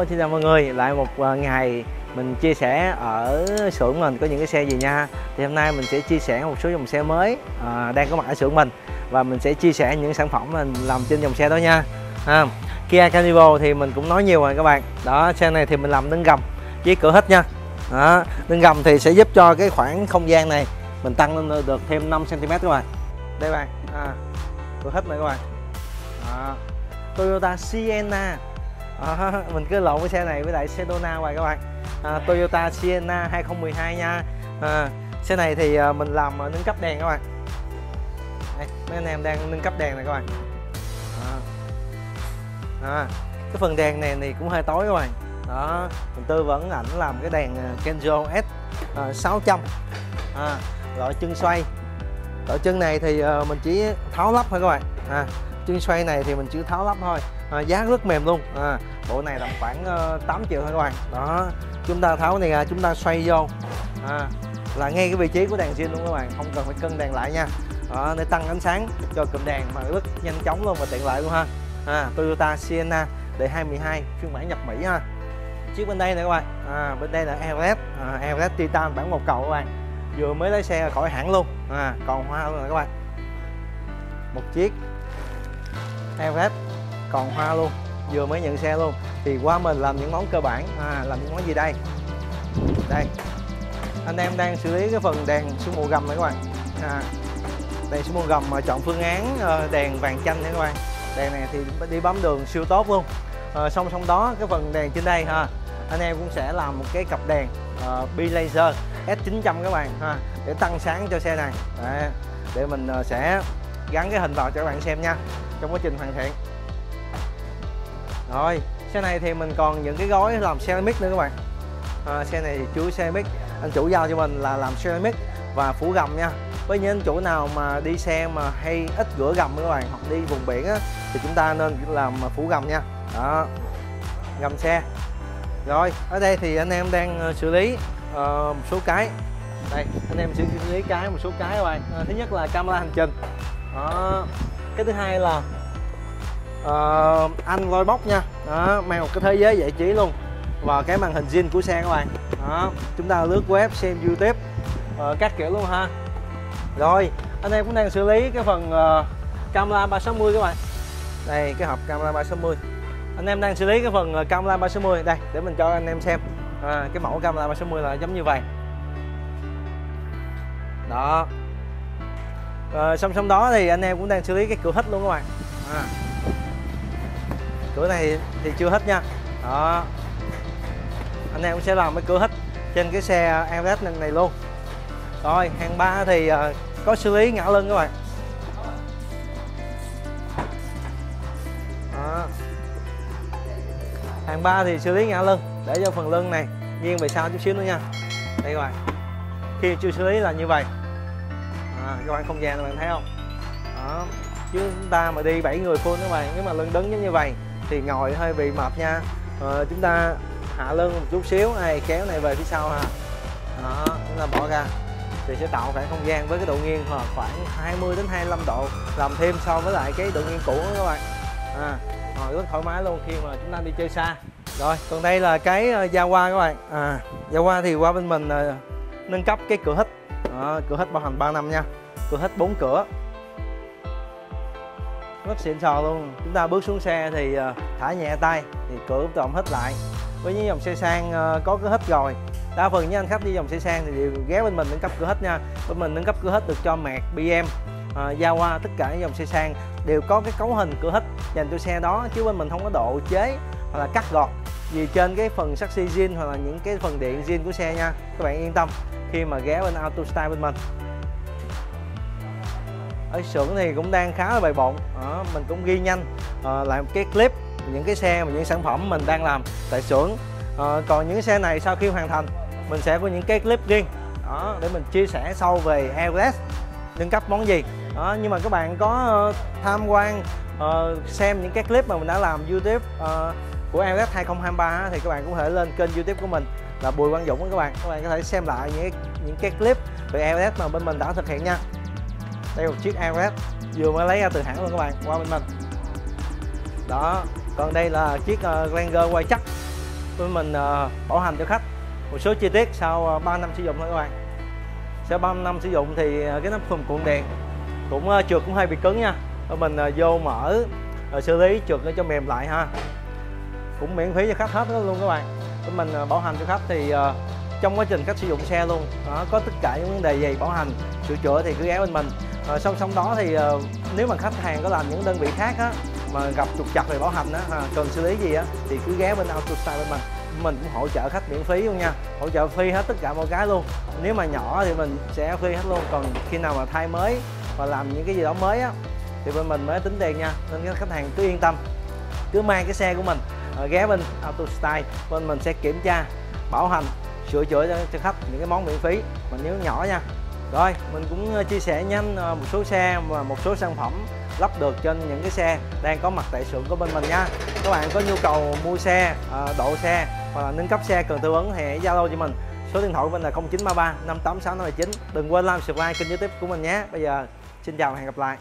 Hello, xin chào mọi người. Lại một à, ngày mình chia sẻ ở xưởng mình có những cái xe gì nha. Thì hôm nay mình sẽ chia sẻ một số dòng xe mới ờ, đang có mặt ở xưởng mình và mình sẽ chia sẻ những sản phẩm mình làm trên dòng xe đó nha. À, Kia Carnival thì mình cũng nói nhiều rồi các bạn. Đó, xe này thì mình làm nâng gầm với cửa hết nha. Đó, nâng gầm thì sẽ giúp cho cái khoảng không gian này mình tăng lên được thêm 5 cm các bạn. Đây bạn. À, cửa hết này các bạn. Đó. Toyota Sienna à, mình cứ lộn cái xe này với lại Sedona hoài các bạn. À, Toyota Sienna 2012 nha. À, xe này thì à, mình làm à, nâng cấp đèn các bạn. Đây, mấy anh em đang nâng cấp đèn này các bạn. À. À, cái phần đèn này thì cũng hơi tối các bạn. Đó mình tư vấn ảnh làm cái đèn à, Kenzo S à, 600 à, loại chân xoay. Loại chân này thì mình chỉ tháo lắp thôi các bạn. À, chân xoay này thì mình chỉ tháo lắp thôi à, giá rất mềm luôn. À, bộ này tầm khoảng ờ, uh, 8 triệu thôi các bạn. Đó chúng ta tháo này ra chúng ta xoay vô. À, là ngay cái vị trí của đèn zin luôn các bạn không cần phải cân đèn lại nha. Đó, để tăng ánh sáng cho cụm đèn mà rất nhanh chóng luôn và tiện lợi luôn ha. À, Toyota Sienna đời 22 phiên bản nhập Mỹ ha. Chiếc bên đây nè các bạn. À, bên đây là Everest. À, Everest Titan bản một cầu các bạn. Vừa mới lấy xe khỏi hãng luôn. À, còn hoa luôn nè các bạn. Một chiếc Everest còn hoa luôn vừa mới nhận xe luôn. Thì qua mình làm những món cơ bản. À, làm những món gì đây? Đây. Anh em đang xử lý cái phần đèn số mù gầm này các bạn. À, đèn số mù gầm mà chọn phương án ờ, đèn vàng chanh này các bạn. Đèn này thì đi bấm đường siêu tốt luôn. Ờ, à, song song đó cái phần đèn trên đây ha. Anh em cũng sẽ làm một cái cặp đèn uh, bi laser S900 các bạn ha để tăng sáng cho xe này. Đấy, để mình uh, sẽ gắn cái hình vào cho các bạn xem nha trong quá trình hoàn thiện rồi xe này thì mình còn những cái gói làm ceramic nữa các bạn. À, xe này thì chứa ceramic. Anh chủ giao cho mình là làm ceramic và phủ gầm nha. Với những anh chủ nào mà đi xe mà hay ít rửa gầm các bạn hoặc đi vùng biển á, thì chúng ta nên làm phủ gầm nha. Đó gầm xe. Rồi ở đây thì anh em đang ờ, xử lý uh, một số cái. Đây anh em xử lý cái một số cái các bạn. À, thứ nhất là camera hành trình. Đó cái thứ hai là uh, anh lôi bóc nha. Đó mang một cái thế giới giải trí luôn. Và cái màn hình zin của xe các bạn. Đó chúng ta lướt web xem youtube. Uh, các kiểu luôn ha. Rồi anh em cũng đang xử lý cái phần uh, camera 360 các bạn. Đây cái hộp camera 360 anh em đang xử lý cái phần ờ, camera 360 đây để mình cho anh em xem. À, cái mẫu camera 360 là giống như vậy. Đó. À, song song đó thì anh em cũng đang xử lý cái cửa hít luôn các bạn. À cửa này thì chưa hết nha. Đó. Anh em cũng sẽ làm cái cửa hết trên cái xe Everest này luôn. Rồi hàng ba thì ờ, có xử lý ngã lưng các bạn. Đó. hàng ba thì xử lý ngã lưng để cho phần lưng này nghiêng về sau chút xíu nữa nha. Đây các bạn. Khi chưa xử lý là như vậy. À, các bạn không gian các bạn thấy không? Đó. Chứ chúng ta mà đi 7 người full các bạn nếu mà lưng đứng giống như vậy thì ngồi hơi bị mập nha. À, chúng ta hạ lưng một chút xíu này kéo này về phía sau ha. Đó chúng ta bỏ ra. Thì sẽ tạo khoảng không gian với cái độ nghiêng khoảng 20 đến 25 độ làm thêm so với lại cái độ nghiêng cũ đó các bạn. À, ngồi rất thoải mái luôn khi mà chúng ta đi chơi xa. Rồi còn đây là cái ờ, gia qua các bạn. À Jawa thì qua bên mình ờ, nâng cấp cái cửa hít. À, cửa hít bao hành 3 năm nha. Cửa hít 4 cửa rất xịn sò luôn. Chúng ta bước xuống xe thì ờ, thả nhẹ tay thì cửa tự động hít lại. Với những dòng xe sang ờ, có cửa hít rồi. Đa phần những anh khách đi dòng xe sang thì đều ghé bên mình nâng cấp cửa hít nha. Bên mình nâng cấp cửa hít được cho mẹt bm giao ờ, hoa tất cả những dòng xe sang đều có cái cấu hình cửa hít dành cho xe đó, chứ bên mình không có độ chế hoặc là cắt gọt vì trên cái phần saxi zin hoặc là những cái phần điện zin của xe nha. Các bạn yên tâm khi mà ghé bên Auto Style bên mình ở xưởng thì cũng đang khá là bề bộn. À, mình cũng ghi nhanh à, lại cái clip những cái xe và những sản phẩm mình đang làm tại xưởng. À, còn những xe này sau khi hoàn thành mình sẽ có những cái clip riêng đó để mình chia sẻ sâu về EOS nâng cấp món gì. Đó nhưng mà các bạn có uh, tham quan uh, xem những cái clip mà mình đã làm YouTube uh, của EOS 2023 thì các bạn cũng có thể lên kênh YouTube của mình là Bùi Quang Dũng các bạn. Các bạn có thể xem lại những những cái clip về EOS mà bên mình đã thực hiện nha đây một chiếc Airwrap vừa mới lấy ra từ hãng luôn các bạn qua bên mình. Đó còn đây là chiếc uh, Ranger quay chắc. Bên mình uh, bảo hành cho khách. Một số chi tiết sau ờ, uh, 3 năm sử dụng thôi các bạn. Sau 3 năm sử dụng thì uh, cái nắp thùng cuộn đèn cũng uh, trượt cũng hơi bị cứng nha. Mình uh, vô mở rồi xử lý trượt nó cho mềm lại ha. Cũng miễn phí cho khách hết đó luôn các bạn. Bên mình uh, bảo hành cho khách thì uh, trong quá trình khách sử dụng xe luôn. Đó, có tất cả những vấn đề gì bảo hành sửa chữa thì cứ ghé bên mình. À, song song đó thì à, nếu mà khách hàng có làm những đơn vị khác á mà gặp trục trặc về bảo hành á à, cần xử lý gì á thì cứ ghé bên AutoStyle bên mình. Mình cũng hỗ trợ khách miễn phí luôn nha hỗ trợ phi hết tất cả mọi cái luôn. Nếu mà nhỏ thì mình sẽ phi hết luôn còn khi nào mà thay mới và làm những cái gì đó mới á thì bên mình mới tính tiền nha nên các khách hàng cứ yên tâm cứ mang cái xe của mình à, ghé bên AutoStyle bên mình sẽ kiểm tra bảo hành sửa chữa cho, cho khách những cái món miễn phí. Mà nếu nhỏ nha rồi, mình cũng ờ, chia sẻ nhanh ờ, một số xe và một số sản phẩm lắp được trên những cái xe đang có mặt tại xưởng của bên mình nha. Các bạn có nhu cầu mua xe ờ, độ xe hoặc là nâng cấp xe cần tư vấn thì hãy zalo cho mình. Số điện thoại của mình là 0933 586 579 đừng quên like, subscribe kênh youtube của mình nhé. Bây giờ, xin chào và hẹn gặp lại.